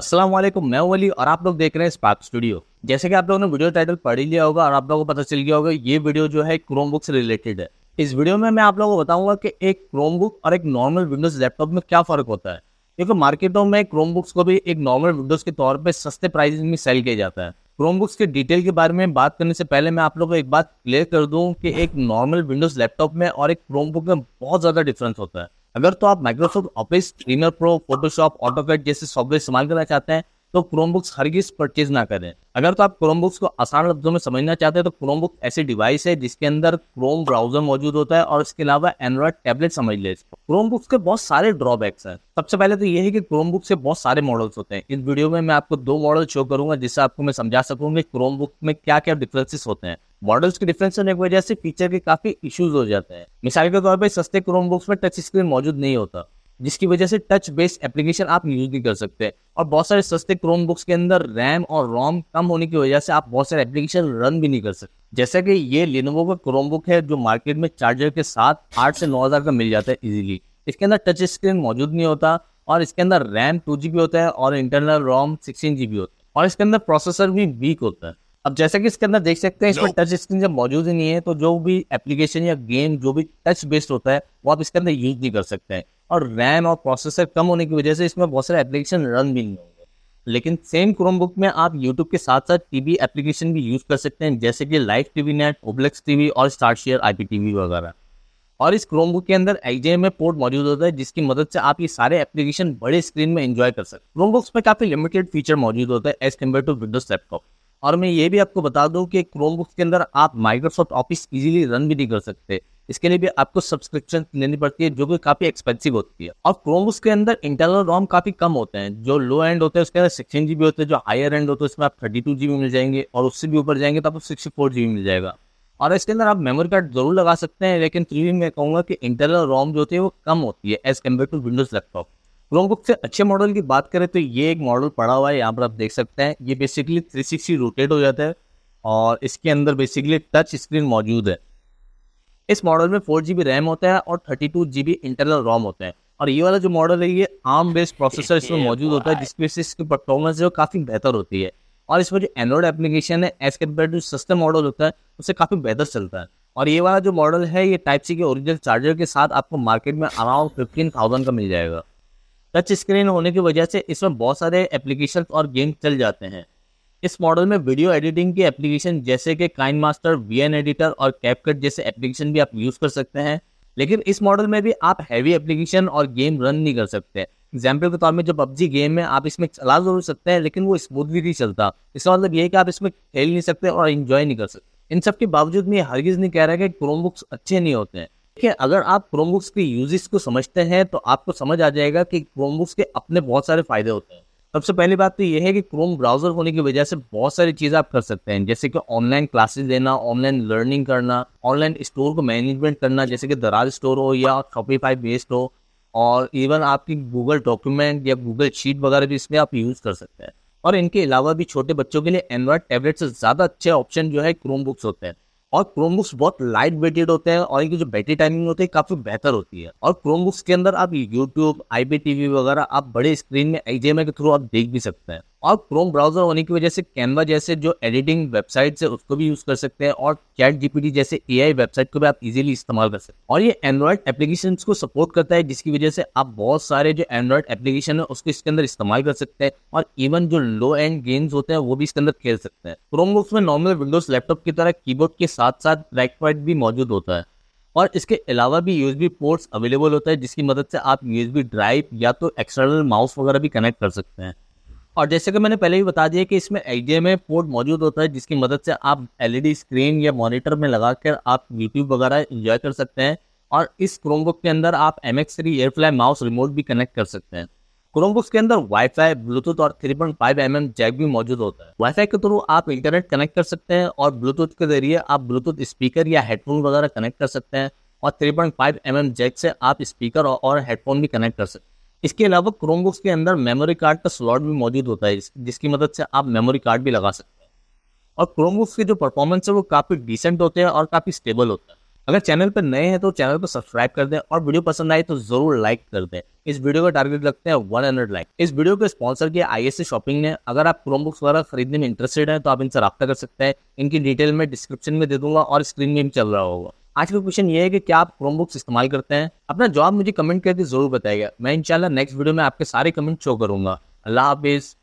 वालेकुम मैं वली और आप लोग देख रहे हैं स्पार्क स्टूडियो जैसे कि आप लोगों ने वीडियो टाइटल पढ़ ही लिया होगा और आप लोगों को पता चल गया होगा, ये वीडियो जो है क्रोम बुक से रिलेटेड है। इस वीडियो में मैं आप लोगों को बताऊँगा कि एक क्रोम बुक और एक नॉर्मल विंडोज़ लैपटॉप में क्या फ़र्क होता है। क्योंकि मार्केटों में क्रोम बुक्स को भी एक नॉर्मल विंडोज़ के तौर पर सस्ते प्राइस में सेल किया जाता है। क्रोम बुक्स के डिटेल के बारे में बात करने से पहले मैं आप लोगों को एक बात क्लियर कर दूँ कि एक नॉर्मल विंडोज़ लैपटॉप में और एक क्रोम बुक में बहुत ज़्यादा डिफरेंस होता है। अगर तो आप Microsoft Office Premiere Pro Photoshop ऑटोपेट जैसे सॉफ्टवेयर इस्तेमाल करना चाहते हैं तो क्रोम बुक्स हर हरगिज परचेज ना करें। अगर तो आप क्रोम बुक्स को आसान लफ्जों में समझना चाहते हैं तो क्रोम बुक ऐसी डिवाइस है जिसके अंदर क्रोम ब्राउज़र मौजूद होता है और इसके अलावा एंड्रॉइड टैबलेट समझ ले। क्रोम बुक्स के बहुत सारे ड्रॉबैक्स हैं। सबसे पहले तो ये है कि क्रोम बुक से बहुत सारे मॉडल्स होते हैं। इस वीडियो में मैं आपको दो मॉडल शो करूँगा जिससे आपको मैं समझा सकूँगा क्रोम बुक में क्या क्या डिफरेंसेस होते हैं। मॉडल्स के डिफरेंस होने की वजह से फीचर के काफ़ी इश्यूज़ हो जाते हैं। मिसाल के तौर पर सस्ते क्रोम बुक्स में टच स्क्रीन मौजूद नहीं होता। जिसकी वजह से टच बेस्ड एप्लीकेशन आप यूज़ नहीं कर सकते और बहुत सारे सस्ते क्रोम बुक्स के अंदर रैम और रोम कम होने की वजह से आप बहुत सारे एप्लीकेशन रन भी नहीं कर सकते। जैसा कि ये लिनोवो का क्रोम बुक है जो मार्केट में चार्जर के साथ आठ से नौ हज़ार का मिल जाता है इजीली इसके अंदर टच स्क्रीन मौजूद नहीं होता और इसके अंदर रैम टू जी होता है और इंटरनल रोम सिक्सटीन जी होता है। और इसके अंदर प्रोसेसर भी वीक होता है। अब जैसा कि इसके अंदर देख सकते हैं इसमें टच स्क्रीन जब मौजूद ही नहीं है तो जो भी एप्लीकेशन या गेम जो भी टच बेस्ड होता है वो आप इसके अंदर यूज़ नहीं कर सकते हैं। और रैम और प्रोसेसर कम होने की वजह से इसमें बहुत सारे एप्लीकेशन रन भी नहीं होंगे। लेकिन सेम क्रोम बुक में आप यूट्यूब के साथ साथ टीवी एप्लीकेशन भी यूज़ कर सकते हैं, जैसे कि लाइव टीवी नेट ओब्लेक्स टीवी और स्टार शेयर आई टीवी वगैरह। और इस क्रोम बुक के अंदर आई में पोर्ट मौजूद होता है, जिसकी मदद से आप ये सारे एप्लीकेशन बड़े स्क्रीन में एंजॉय कर सकते हैं। क्रोम बुक्स में काफ़ी लिमिटेड फीचर मौजूद होता है as compared to Windows laptop और मैं ये भी आपको बता दूँ कि क्रोम बुक्स के अंदर आप माइक्रोसॉफ्ट ऑफ़िस इजीली रन भी नहीं कर सकते। इसके लिए भी आपको सब्सक्रिप्शन लेनी पड़ती है, जो कि काफ़ी एक्सपेंसिव होती है। और क्रोमबुक्स के अंदर इंटरनल रोम काफ़ी कम होते हैं, जो लो एंड होते हैं, उसके अंदर सिक्सटीन जीबी होते हैं, जो हायर एंड होते हैं, उसमें आप थर्टी टू जीबी मिल जाएँगे और उससे भी ऊपर जाएँगे तो आपको सिक्सटी फोर जीबी मिल जाएगा। और इसके अंदर आप मेमोरी कार्ड ज़रूर लगा सकते हैं, लेकिन फिर भी मैं कहूँगा कि इंटरनल रोम जो होती है, वो कम होती है as compared to Windows laptop Chromebook से अच्छे मॉडल की बात करें तो ये एक मॉडल पड़ा हुआ है, यहाँ पर आप देख सकते हैं, ये बेसिकली थ्री सिक्सटी रोटेट हो जाता है और इसके अंदर बेसिकली टच स्क्रीन मौजूद है। इस मॉडल में फोर जी रैम होता है और थर्टी टू इंटरनल रोम होता है। और ये वाला जो मॉडल है ये आर्म बेस्ड प्रोसेसर इसमें मौजूद होता है जिसकी वजह से इसकी परफॉर्मेंस जो काफ़ी बेहतर होती है। और इसमें जो एंड्रॉइड एप्लीकेशन है एज कंपेयर टू सस्ते मॉडल होता है उससे काफ़ी बेहतर चलता है। और ये वाला जो मॉडल है ये टाइप सी के ओरिजिनल चार्जर के साथ आपको मार्केट में अराउंड फिफ्टीन थाउज़ेंड का मिल जाएगा। टच स्क्रीन होने की वजह से इसमें बहुत सारे एप्लीकेशन और गेम चल जाते हैं। इस मॉडल में वीडियो एडिटिंग की एप्लीकेशन जैसे कि काइन मास्टर वी एडिटर और कैपकट जैसे एप्लीकेशन भी आप यूज़ कर सकते हैं। लेकिन इस मॉडल में भी आप हैवी एप्लीकेशन और गेम रन नहीं कर सकते। एग्ज़ाम्पल के तौर में जो पबजी गेम है, आप इसमें चला ज़रूर सकते हैं, लेकिन वो स्मूथली नहीं चलता। इसका मतलब ये है कि आप इसमें खेल नहीं सकते और इन्जॉय नहीं कर सकते। इन सब के बावजूद मैं हरगिज नहीं कह रहा कि क्रोम बुक्स अच्छे नहीं होते हैं। देखिए, अगर आप क्रोम बुक्स के यूजेस को समझते हैं तो आपको समझ आ जाएगा कि क्रोम बुक्स के अपने बहुत सारे फ़ायदे होते हैं। सबसे पहली बात तो ये है कि क्रोम ब्राउज़र होने की वजह से बहुत सारी चीज़ें आप कर सकते हैं, जैसे कि ऑनलाइन क्लासेस लेना ऑनलाइन लर्निंग करना ऑनलाइन स्टोर को मैनेजमेंट करना, जैसे कि दराज स्टोर हो या शॉपिफाई बेस्ड हो, और इवन आपकी गूगल डॉक्यूमेंट या गूगल शीट वगैरह भी इसमें आप यूज़ कर सकते हैं। और इनके अलावा भी छोटे बच्चों के लिए एंड्रॉयड टैबलेट से ज़्यादा अच्छे ऑप्शन जो है क्रोम बुक्स होते हैं। और क्रोम बुक्स बहुत लाइट वेटेड होते हैं और इनकी जो बैटरी टाइमिंग होती है काफ़ी बेहतर होती है। और क्रोम बुक्स के अंदर आप यूट्यूब आई वगैरह आप बड़े स्क्रीन में आई के थ्रू आप देख भी सकते हैं। और क्रोम ब्राउज़र होने की वजह से कैनवा जैसे जो एडिटिंग वेबसाइट है, उसको भी यूज़ कर सकते हैं और चैट जीपीटी जैसे एआई वेबसाइट को भी आप इजीली इस्तेमाल कर सकते हैं। और ये एंड्रॉइड एप्लीकेशन को सपोर्ट करता है, जिसकी वजह से आप बहुत सारे जो एंड्रॉइड एप्लीकेशन है, उसको इसके अंदर इस्तेमाल कर सकते हैं और इवन जो लो एंड गेम्स होते हैं, वो भी इसके अंदर खेल सकते हैं। क्रोम बुक्स में नॉर्मल विंडोज़ लैपटॉप की तरह कीबोर्ड के साथ साथ ब्लैक भी मौजूद होता है। और इसके अलावा भी यूएसबी पोर्ट्स अवेलेबल होता है, जिसकी मदद से आप यूएसबी ड्राइव या तो एक्सटर्नल माउस वगैरह भी कनेक्ट कर सकते हैं। और जैसे कि मैंने पहले भी बता दिया कि इसमें एच में पोर्ट मौजूद होता है, जिसकी मदद से आप एलईडी स्क्रीन या मॉनिटर में लगा कर आप यूट्यूब वगैरह इंजॉय कर सकते हैं और इस क्रोमबुक के अंदर आप M X three airfly mouse remote भी कनेक्ट कर सकते हैं। क्रोमबुक्स के अंदर वाईफाई ब्लूटूथ और 3.5 point five M M jack भी मौजूद होता है। वाईफाई के थ्रू आप इंटरनेट कनेक्ट कर सकते हैं और ब्लूटूथ के ज़रिए आप ब्लूटूथ स्पीकर या हेडफोन वगैरह कनेक्ट कर सकते हैं और 3.5 point five M M jack से आप स्पीकर और हेडफोन भी कनेक्ट कर सकते हैं। इसके अलावा क्रोमबुक्स के अंदर मेमोरी कार्ड का स्लॉट भी मौजूद होता है, जिसकी मदद से आप मेमोरी कार्ड भी लगा सकते हैं। और क्रोमबुक्स के जो परफॉर्मेंस है, वो काफ़ी डिसेंट होते हैं और काफ़ी स्टेबल होता है। अगर चैनल पर नए हैं तो चैनल को सब्सक्राइब कर दें और वीडियो पसंद आए तो ज़रूर लाइक कर दें। इस वीडियो का टारगेट रखते हैं वन हंड्रेड लाइक इस वीडियो को स्पॉन्सर किया आई एस शॉपिंग ने अगर आप क्रोम बुक्स वगैरह खरीदने में इंटरेस्टेड हैं तो आप इनसे रब्ता कर सकते हैं। इनकी डिटेल में डिस्क्रिप्शन में दे दूँगा और स्क्रीन में भी चल रहा होगा। आज का क्वेश्चन ये है कि क्या आप क्रोम बुक्स इस्तेमाल करते हैं? अपना जवाब मुझे कमेंट करके ज़रूर बताएगा मैं इंशाल्लाह नेक्स्ट वीडियो में आपके सारे कमेंट शो करूँगा। अल्लाह हाफिज़।